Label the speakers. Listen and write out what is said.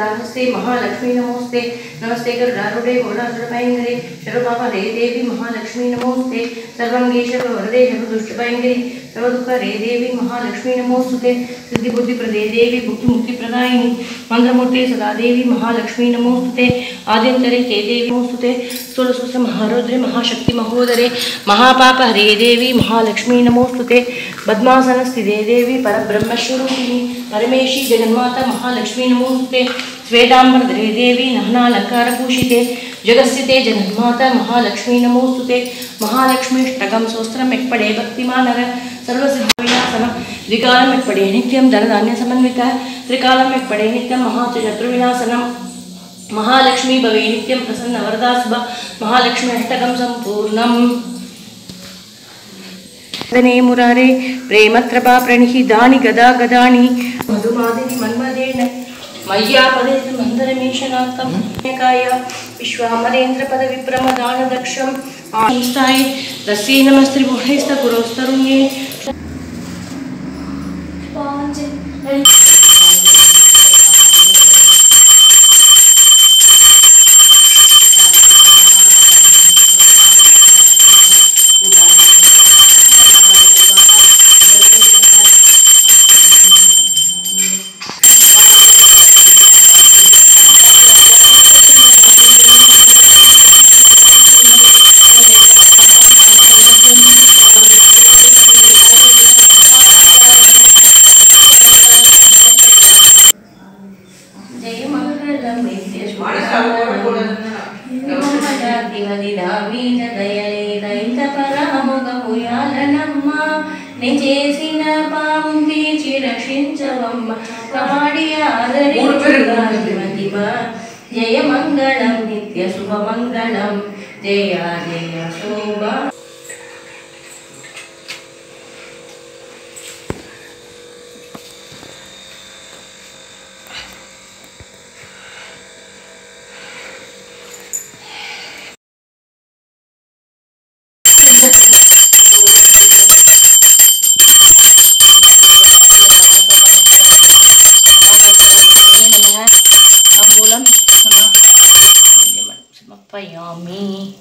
Speaker 1: नमस्ते महालक्ष्मी नमोस्ते। नमस्ते गरुडारूढे घोडासुरभयङ्करे शरुपापरे देवी महालक्ष्मी नमोस्ते। सर्वङ्गे सर्ववरदे सर्वदुःखरे देवी महालक्ष्मी नमोस्तुते, सिद्धिबुद्धिप्रदे देवी भुक्तिमुक्तिप्रदायिनि मन्त्रमूर्ते सदा देवी महालक्ष्मी नमोस्तुते आद्यन्तरे के देवी नमोस्तुते स्थूलसूत्र महारुद्रे महाशक्ति महोदरे, महापापहरे देवी महालक्ष्मी नमोस्तुते, पद्मासनस्थिते देवी परब्रह्मस्वरूपिणि, परमेशी जगन्माता महालक्ष्मी नमोस्तुते, श्वेताम्बरधरे देवी नहनालङ्कारभूषिते जगस्थिते जगन्माता महालक्ष्मी नमोस्तुते महालक्ष्मीष्टकं सोस्त्रम् एक्पडे भक्तिमानर। सर्वसिद्धिविनाशन द्विकालम् एक्पडे नित्यं धनधान्यसमन्वितः। त्रिकालम् एक्पडे नित्यं महाशत्रुविनाशनम् महालक्ष्मी भवे नित्यं प्रसन्न वरदा शुभ महालक्ष्मी अष्टकं सम्पूर्णम्। वन्दने मुरारे, प्रेमत्रपा प्रणिहितानि गदा गदानि। मधुमादिनि मन्मदेन। मय्यापदे शिक्षणार्थं हम्म? पुण्यकाय विश्वामरेन्द्र पदविप्रमदानदक्षं संस्थाय रस्यै नमस्त्रिभुवैस्त गुरोस्तरुण्ये దయలేదైతపరాముగముయాలనమ్మ నే చేసిన పాము తీర్చి రక్షించవమ్మ కాడి ఆదరించుగాదివ జయ మంగళం నిత్య శుభమంగళం జయ జయ శోభ Ayan ang mga ambulan. Ano? Hindi man. Magpa-yummy.